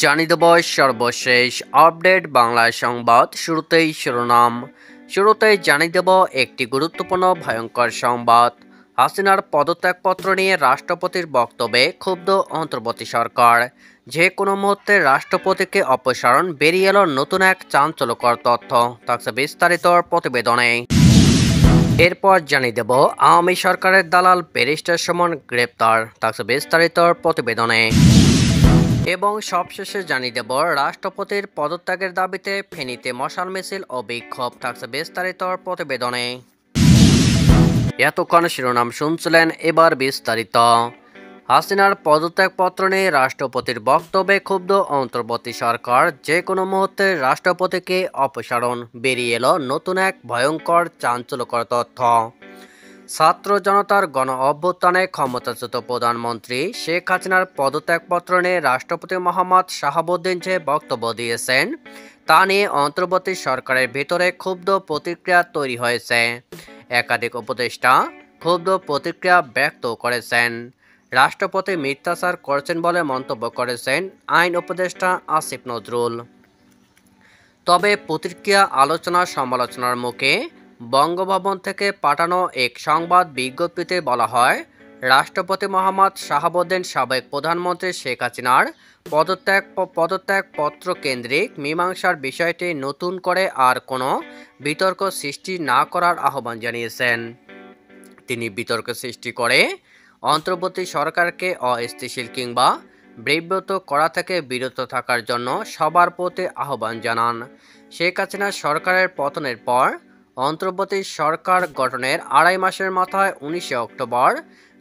জানিয়ে দেব সর্বশেষ আপডেট বাংলা সংবাদ। শুরুতেই শিরোনাম। শুরুতেই জানিয়ে দেব একটি গুরুত্বপূর্ণ ভয়ঙ্কর সংবাদ। হাসিনার পদত্যাগপত্র নিয়ে রাষ্ট্রপতির বক্তব্যে ক্ষুব্ধ অন্তর্বর্তী সরকার। যে কোনো মুহূর্তে রাষ্ট্রপতিকে অপসারণ বেরিয়ে এলো নতুন এক চাঞ্চল্যকর তথ্য। থাকছে বিস্তারিত প্রতিবেদনে। এরপর জানিয়ে দেব, আওয়ামী সরকারের দালাল ব্যারিস্টার সমন গ্রেপ্তার। থাকছে বিস্তারিত প্রতিবেদনে। এবং সবশেষে জানিয়ে দেব, রাষ্ট্রপতির পদত্যাগের দাবিতে ফেনীতে মশাল মিছিল ও বিক্ষোভ থাকছে বিস্তারিত প্রতিবেদনে। এতক্ষণ শিরোনাম শুনছিলেন এবার বিস্তারিত। হাসিনার পদত্যাগপত্র নিয়ে রাষ্ট্রপতির বক্তব্যে ক্ষুব্ধ অন্তর্বর্তী সরকার যে কোনো মুহূর্তে রাষ্ট্রপতিকে অপসারণ। বেরিয়ে এলো নতুন এক ভয়ঙ্কর চাঞ্চল্যকর তথ্য। ছাত্র জনতার গণ অভ্যুত্থানে ক্ষমতাচ্যুত প্রধানমন্ত্রী শেখ হাসিনার পদত্যাগপত্র নিয়ে রাষ্ট্রপতি মোহাম্মদ শাহাবুদ্দিন যে বক্তব্য দিয়েছেন, তা নিয়ে অন্তর্বর্তী সরকারের ভিতরে ক্ষুব্ধ প্রতিক্রিয়া তৈরি হয়েছে। একাধিক উপদেষ্টা ক্ষুব্ধ প্রতিক্রিয়া ব্যক্ত করেছেন। রাষ্ট্রপতি মিথ্যাচার করেছেন বলে মন্তব্য করেছেন আইন উপদেষ্টা আসিফ নজরুল। তবে প্রতিক্রিয়া আলোচনা সমালোচনার মুখে বঙ্গভবন থেকে পাঠানো এক সংবাদ বিজ্ঞপ্তিতে বলা হয়, রাষ্ট্রপতি মোহাম্মদ শাহাবুদ্দিন সাবেক প্রধানমন্ত্রী শেখ হাসিনার পদত্যাগ পদত্যাগপত্র কেন্দ্রিক মীমাংসার বিষয়টি নতুন করে আর কোনো বিতর্ক সৃষ্টি না করার আহ্বান জানিয়েছেন। তিনি বিতর্ক সৃষ্টি করে অন্তর্বর্তী সরকারকে অস্থিতিশীল কিংবা বিব্রত করা থেকে বিরত থাকার জন্য সবার প্রতি আহ্বান জানান। শেখ হাসিনা সরকারের পতনের পর অন্তর্বর্তী সরকার গঠনের আড়াই মাসের মাথায় উনিশে অক্টোবর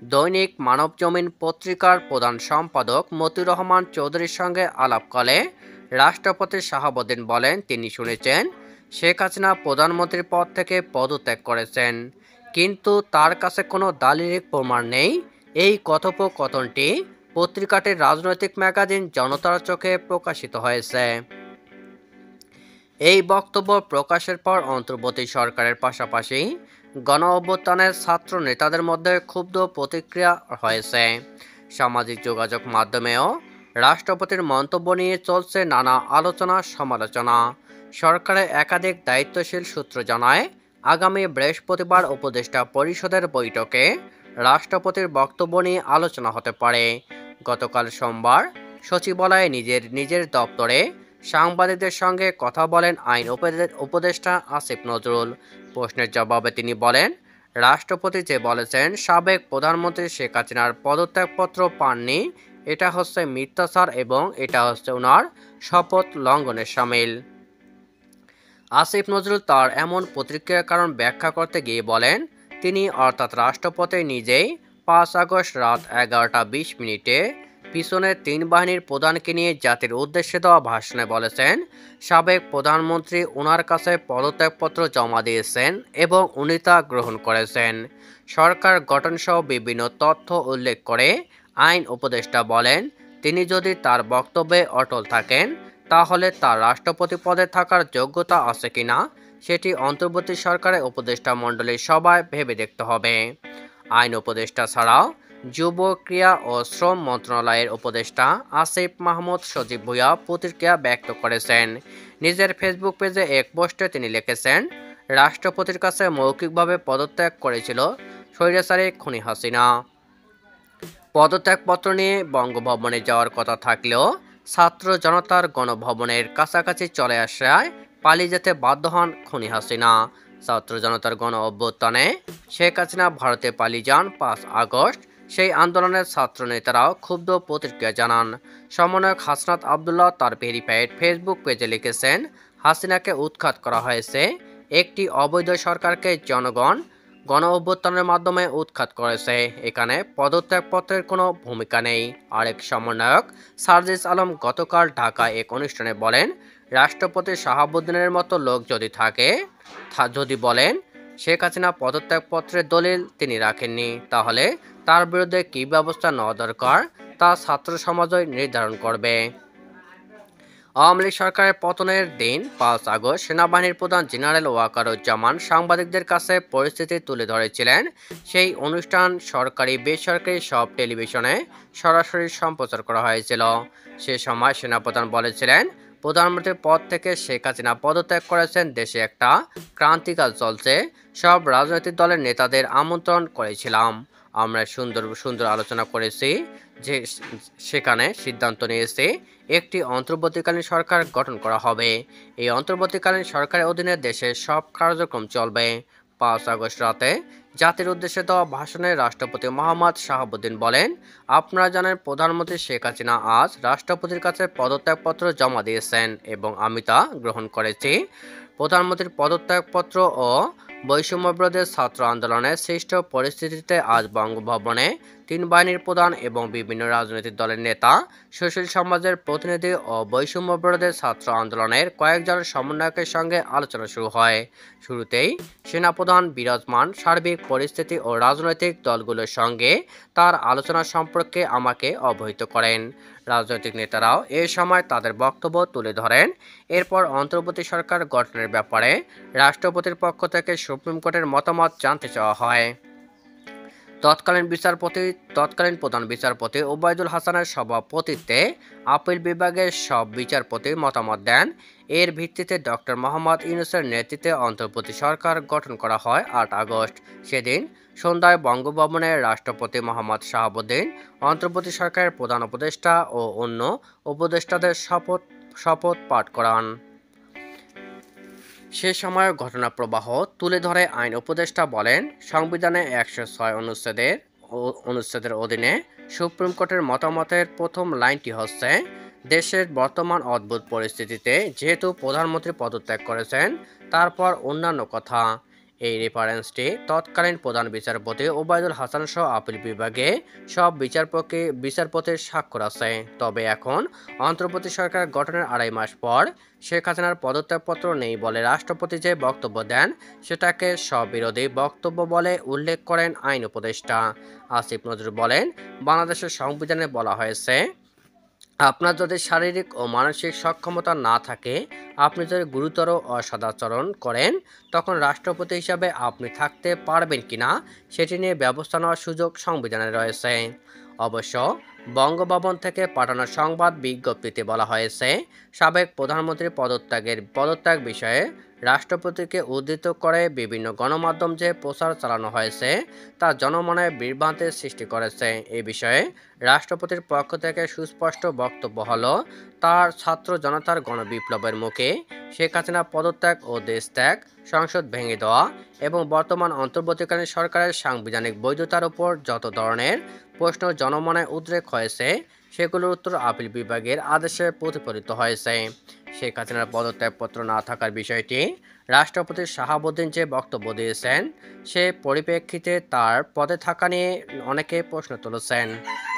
দৈনিক মানব জমিন পত্রিকার প্রধান সম্পাদক মতিউর রহমান চৌধুরীর সঙ্গে আলাপকালে রাষ্ট্রপতি শাহাবুদ্দিন বলেন, তিনি শুনেছেন, শেখ হাসিনা প্রধানমন্ত্রীর পদ থেকে পদত্যাগ করেছেন। কিন্তু তার কাছে কোনো দালিলিক প্রমাণ নেই। এই কথোপকথনটি পত্রিকাটির রাজনৈতিক ম্যাগাজিন জনতার চোখে প্রকাশিত হয়েছে। এই বক্তব্য প্রকাশের পর অন্তর্বর্তী সরকারের পাশাপাশি গণ অভ্যুত্থানের ছাত্র নেতাদের মধ্যে ক্ষুব্ধ প্রতিক্রিয়া হয়েছে। সামাজিক যোগাযোগ মাধ্যমেও রাষ্ট্রপতির মন্তব্য নিয়ে চলছে নানা আলোচনা, সমালোচনা। সরকারের একাধিক দায়িত্বশীল সূত্র জানায়, আগামী বৃহস্পতিবার উপদেষ্টা পরিষদের বৈঠকে রাষ্ট্রপতির বক্তব্য নিয়ে আলোচনা হতে পারে। গতকাল সোমবার সচিবালয়ে নিজের নিজের দপ্তরে সাংবাদিকদের সঙ্গে কথা বলেন আইন উপদেষ্টা আসিফ নজরুল। প্রশ্নের জবাবে তিনি বলেন, রাষ্ট্রপতি যে বলেছেন, সাবেক প্রধানমন্ত্রী শেখ হাসিনার পদত্যাগপত্র পাননি। এটা হচ্ছে মিথ্যাচার এবং এটা হচ্ছে ওনার শপথ লঙ্ঘনের সামিল। আসিফ নজরুল তার এমন প্রতিক্রিয়ার কারণ ব্যাখ্যা করতে গিয়ে বলেন, তিনি অর্থাৎ রাষ্ট্রপতি নিজেই পাঁচ আগস্ট রাত এগারোটা বিশ মিনিটে পিছনের তিন বাহিনীর প্রধানকে নিয়ে জাতির উদ্দেশ্যে দেওয়া ভাষণে বলেছেন, সাবেক প্রধানমন্ত্রী ওনার কাছে পদত্যাগপত্র জমা দিয়েছেন এবং উনি তা গ্রহণ করেছেন। সরকার গঠনসহ বিভিন্ন তথ্য উল্লেখ করে আইন উপদেষ্টা বলেন, তিনি যদি তার বক্তব্যে অটল থাকেন, তাহলে তার রাষ্ট্রপতি পদে থাকার যোগ্যতা আছে কিনা, সেটি অন্তর্বর্তী সরকারের উপদেষ্টা মণ্ডলীর সবাই ভেবে দেখতে হবে। আইন উপদেষ্টা ছাড়াও যুব ক্রিয়া ও শ্রম মন্ত্রণালয়ের উপদেষ্টা আসিফ মাহমুদ সজীব ভুইয়া প্রতিক্রিয়া ব্যক্ত করেছেন। নিজের ফেসবুক পেজে এক পোস্টে তিনি লিখেছেন, রাষ্ট্রপতির কাছে মৌখিকভাবে পদত্যাগ করেছিল স্বৈরাচারী খুনি হাসিনা। পদত্যাগপত্র নিয়ে বঙ্গভবনে যাওয়ার কথা থাকলেও ছাত্র জনতার গণভবনের কাছাকাছি চলে আসায় পালিয়ে যেতে বাধ্য হন খুনি হাসিনা। ছাত্র জনতার গণ অভ্যুত্থানে শেখ হাসিনা ভারতে পালিয়ে যান পাঁচ আগস্ট সেই আন্দোলনের ছাত্র নেতারাও ক্ষুব্ধ প্রতিক্রিয়া জানান। সমন্বয়ক হাসনাত আবদুল্লাহ তার ভেরিফাইড ফেসবুক পেজে লিখেছেন, হাসিনাকে উৎখাত করা হয়েছে একটি অবৈধ সরকারকে জনগণ গণ অভ্যুত্থানের মাধ্যমে উৎখাত করেছে। এখানে পদত্যাগপত্রের কোনো ভূমিকা নেই। আরেক সমন্বয়ক সার্জিস আলম গতকাল ঢাকায় এক অনুষ্ঠানে বলেন, রাষ্ট্রপতি শাহাবুদ্দিনের মতো লোক যদি থাকে যদি বলেন শেখ হাসিনা পদত্যাগপত্রের দলিল তিনি রাখেননি। তাহলে তার বিরুদ্ধে কী ব্যবস্থা নেওয়া দরকার তা ছাত্র সমাজই নির্ধারণ করবে। আওয়ামী লীগ সরকারের পতনের দিন পাঁচ আগস্ট সেনাবাহিনীর প্রধান জেনারেল ওয়াকারুজ্জামান সাংবাদিকদের কাছে পরিস্থিতি তুলে ধরেছিলেন। সেই অনুষ্ঠান সরকারি, বেসরকারি সব টেলিভিশনে সরাসরি সম্প্রচার করা হয়েছিল। সে সময় সেনাপ্রধান বলেছিলেন প্রধানমন্ত্রীর পদ থেকে শেখ হাসিনা পদত্যাগ করেছেন, দেশে একটা ক্রান্তিকাল চলছে, সব রাজনৈতিক দলের নেতাদের আমন্ত্রণ করেছিলাম। আমরা সুন্দর সুন্দর আলোচনা করেছি যে সেখানে সিদ্ধান্ত নিয়েছে, একটি অন্তর্বর্তীকালীন সরকার গঠন করা হবে। এই অন্তর্বর্তীকালীন সরকারের অধীনে দেশের সব কার্যক্রম চলবে। পাঁচ আগস্ট রাতে জাতির উদ্দেশ্যে দেওয়া ভাষণে রাষ্ট্রপতি মোহাম্মদ শাহাবুদ্দিন বলেন, আপনারা জানেন প্রধানমন্ত্রী শেখ হাসিনা আজ রাষ্ট্রপতির কাছে পদত্যাগপত্র জমা দিয়েছেন এবং আমি তা গ্রহণ করেছি। প্রধানমন্ত্রীর পদত্যাগপত্র ও বৈষম্যবিরোধের ছাত্র আন্দোলনের সৃষ্ট পরিস্থিতিতে আজ বঙ্গভবনে তিন বাহিনীর প্রধান এবং বিভিন্ন রাজনৈতিক দলের নেতা, সুশীল সমাজের প্রতিনিধি ও বৈষম্য বিরোধী ছাত্র আন্দোলনের কয়েকজন সমন্বয়কের সঙ্গে আলোচনা শুরু হয়। শুরুতেই সেনাপ্রধান বিরাজমান সার্বিক পরিস্থিতি ও রাজনৈতিক দলগুলোর সঙ্গে তার আলোচনা সম্পর্কে আমাকে অবহিত করেন। রাজনৈতিক নেতারাও এ সময় তাদের বক্তব্য তুলে ধরেন। এরপর অন্তর্বর্তী সরকার গঠনের ব্যাপারে রাষ্ট্রপতির পক্ষ থেকে সুপ্রিম কোর্টের মতামত জানতে চাওয়া হয়। তৎকালীন বিচারপতি, তৎকালীন প্রধান বিচারপতি ওবায়দুল হাসানের সভাপতিত্বে আপিল বিভাগের সব বিচারপতি মতামত দেন। এর ভিত্তিতে ডক্টর মোহাম্মদ ইউনুসের নেতৃত্বে অন্তর্বর্তী সরকার গঠন করা হয় আট আগস্ট। সেদিন সন্ধ্যায় বঙ্গভবনে রাষ্ট্রপতি মোহাম্মদ শাহাবুদ্দিন অন্তর্বর্তী সরকারের প্রধান উপদেষ্টা ও অন্য উপদেষ্টাদের শপথ শপথ পাঠ করান। সে সময়ের ঘটনা প্রবাহ তুলে ধরে আইন উপদেষ্টা বলেন, সংবিধানে একশো ছয় অনুচ্ছেদের অনুচ্ছেদের অধীনে সুপ্রিম কোর্টের মতামতের প্রথম লাইনটি হচ্ছে, দেশের বর্তমান অদ্ভুত পরিস্থিতিতে যেহেতু প্রধানমন্ত্রী পদত্যাগ করেছেন, তারপর অন্যান্য কথা। এই রেফারেন্সটি তৎকালীন প্রধান বিচারপতি ওবায়দুল হাসান সহ আপিল বিভাগে সব বিচারপতি বিচারপতির স্বাক্ষর আছে। তবে এখন অন্তর্বর্তী সরকার গঠনের আড়াই মাস পর শেখ হাসিনার পদত্যাগপত্র নেই বলে রাষ্ট্রপতি যে বক্তব্য দেন, সেটাকে স্ববিরোধী বক্তব্য বলে উল্লেখ করেন আইন উপদেষ্টা। আসিফ নজরুল বলেন, বাংলাদেশের সংবিধানে বলা হয়েছে আপনার যদি শারীরিক ও মানসিক সক্ষমতা না থাকে, আপনি যদি গুরুতর অসদাচরণ করেন, তখন রাষ্ট্রপতি হিসাবে আপনি থাকতে পারবেন কিনা সেটি নিয়ে ব্যবস্থা নেওয়ার সুযোগ সংবিধানে রয়েছে। অবশ্য বঙ্গভবন থেকে পাঠানো সংবাদ বিজ্ঞপ্তিতে বলা হয়েছে, সাবেক প্রধানমন্ত্রী পদত্যাগের পদত্যাগ বিষয়ে রাষ্ট্রপতিকে উদ্ধৃত করে বিভিন্ন গণমাধ্যম যে প্রচার চালানো হয়েছে, তা জনমনে বিভ্রান্তির সৃষ্টি করেছে। এ বিষয়ে রাষ্ট্রপতির পক্ষ থেকে সুস্পষ্ট বক্তব্য হল তার ছাত্র জনতার গণবিপ্লবের মুখে শেখ হাসিনা পদত্যাগ ও দেশত্যাগ, সংসদ ভেঙে দেওয়া এবং বর্তমান অন্তর্বর্তীকালীন সরকারের সাংবিধানিক বৈধতার উপর যত ধরনের প্রশ্ন জনমনে উদ্রেক হয়েছে, সেগুলোর উত্তর আপিল বিভাগের আদেশে প্রতিফলিত হয়েছে। শেখ হাসিনার পদত্যাগপত্র না থাকার বিষয়টি রাষ্ট্রপতি শাহাবুদ্দিন যে বক্তব্য দিয়েছেন, সে পরিপ্রেক্ষিতে তার পদে থাকা নিয়ে অনেকে প্রশ্ন তুলেছেন।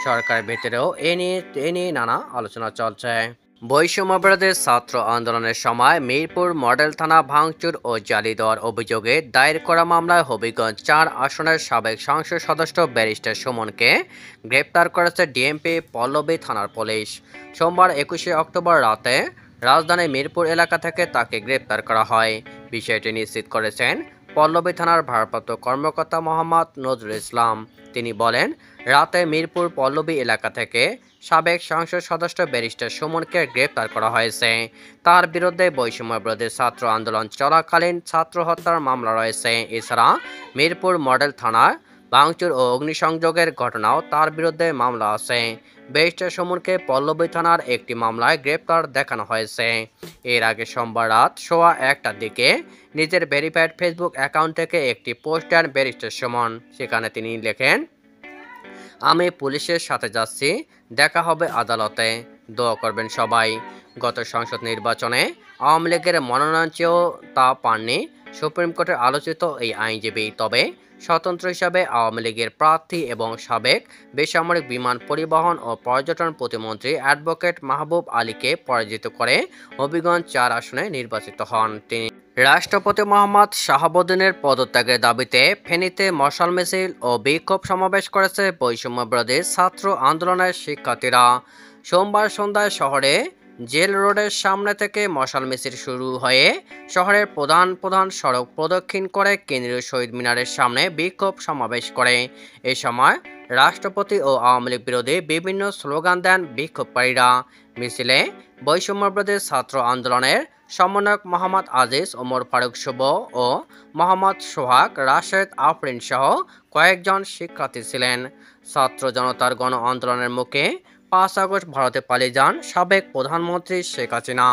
সরকারের ভেতরেও এ নিয়ে এ নিয়ে নানা আলোচনা চলছে। বৈষম্যবিরোধী ছাত্র আন্দোলনের সময় মিরপুর মডেল থানা ভাঙচুর ও জালি দেওয়ার অভিযোগে দায়ের করা মামলায় হবিগঞ্জ চার আসনের সাবেক সংসদ সদস্য ব্যারিস্টার সুমনকে গ্রেপ্তার করেছে ডিএমপি পল্লবী থানার পুলিশ। সোমবার একুশে অক্টোবর রাতে রাজধানীর মিরপুর এলাকা থেকে তাকে গ্রেপ্তার করা হয়। বিষয়টি নিশ্চিত করেছেন পল্লবী থানার ভারপ্রাপ্ত কর্মকর্তা মোহাম্মদ নজরুল ইসলাম। তিনি বলেন, রাতে মিরপুর পল্লবী এলাকা থেকে সাবেক সংসদ সদস্য ব্যারিস্টার সুমনকে গ্রেপ্তার করা হয়েছে। তার বিরুদ্ধে বৈষম্য বিরোধী ছাত্র আন্দোলন চলাকালীন ছাত্র হত্যার মামলা রয়েছে। এছাড়া মিরপুর মডেল থানার ভাঙচুর ও অগ্নিসংযোগের ঘটনাও তার বিরুদ্ধে মামলা আছে। ব্যারিস্টার সুমনকে পল্লবী থানার একটি মামলায় গ্রেপ্তার দেখানো হয়েছে। এর আগে সোমবার রাত সোয়া একটার দিকে নিজের ভেরিফাইড ফেসবুক অ্যাকাউন্ট থেকে একটি পোস্ট দেন ব্যারিস্টার সুমন। সেখানে তিনি লেখেন, আমি পুলিশের সাথে যাচ্ছি, দেখা হবে আদালতে। দোয়া করবেন সবাই। গত সংসদ নির্বাচনে আওয়ামী লীগের মনোনয়ন চেয়েও তা পাননি সুপ্রিম কোর্টের আলোচিত এই আইনজীবী। তবে স্বতন্ত্র হিসাবে আওয়ামী লীগের প্রার্থী এবং সাবেক বেসামরিক বিমান পরিবহন ও পর্যটন প্রতিমন্ত্রী অ্যাডভোকেট মাহবুব আলীকে পরাজিত করে হবিগঞ্জ চার আসনে নির্বাচিত হন তিনি। রাষ্ট্রপতি মোহাম্মদ শাহাবুদ্দিনের পদত্যাগের দাবিতে ফেনীতে মশাল মিছিল ও বিক্ষোভ সমাবেশ করেছে বৈষম্য ছাত্র আন্দোলনের শিক্ষার্থীরা। সোমবার সন্ধ্যায় শহরে জেল রোডের সামনে থেকে মশাল মিছিল শুরু হয়ে শহরের প্রধান প্রধান সড়ক প্রদক্ষিণ করে কেন্দ্রীয় শহীদ মিনারের সামনে বিক্ষোভ সমাবেশ করে। এ সময় রাষ্ট্রপতি ও আওয়ামী লীগ বিরোধী বিভিন্ন স্লোগান দেন বিক্ষোভকারীরা। মিছিলে বৈষম্যবিরোধী ছাত্র আন্দোলনের সমন্বয়ক মোহাম্মদ আজিজ, ওমর ফারুক শুভ ও মোহাম্মদ সোহাগ রাশেদ আফরিন সহ কয়েকজন শিক্ষার্থী ছিলেন। ছাত্র জনতার গণ আন্দোলনের মুখে পাঁচ আগস্ট ভারতে পালিয়ে যান সাবেক প্রধানমন্ত্রী শেখ হাসিনা,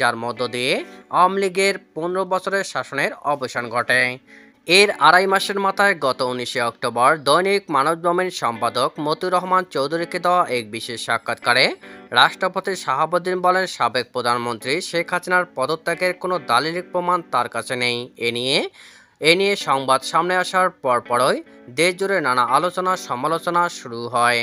যার মধ্য দিয়ে আওয়ামী লীগের পনেরো বছরের শাসনের অবসান ঘটে। এর আড়াই মাসের মাথায় গত উনিশে অক্টোবর দৈনিক মানবজমিন সম্পাদক মতিউর রহমান চৌধুরীকে দেওয়া এক বিশেষ সাক্ষাৎকারে রাষ্ট্রপতি শাহাবুদ্দিন বলেন, সাবেক প্রধানমন্ত্রী শেখ হাসিনার পদত্যাগের কোনো দালিলিক প্রমাণ তার কাছে নেই। এ নিয়ে এ নিয়ে সংবাদ সামনে আসার পরপরই দেশজুড়ে নানা আলোচনা সমালোচনা শুরু হয়।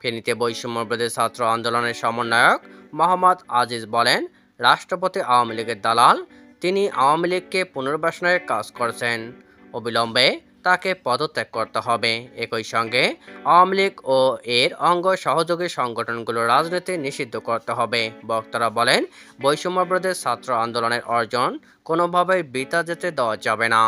ফেনীতে বৈষম্যবিরোধী ছাত্র আন্দোলনের সমন্বয়ক মোহাম্মদ আজিজ বলেন, রাষ্ট্রপতি আওয়ামী লীগের দালাল, তিনি আওয়ামী লীগকে পুনর্বাসনের কাজ করছেন। অবিলম্বে তাকে পদত্যাগ করতে হবে। একই সঙ্গে আওয়ামী লীগ ও এর অঙ্গ সহযোগী সংগঠনগুলো রাজনীতি নিষিদ্ধ করতে হবে। বক্তারা বলেন, বৈষম্যবিরোধী ছাত্র আন্দোলনের অর্জন কোনোভাবেই বৃথা যেতে দেওয়া যাবে না।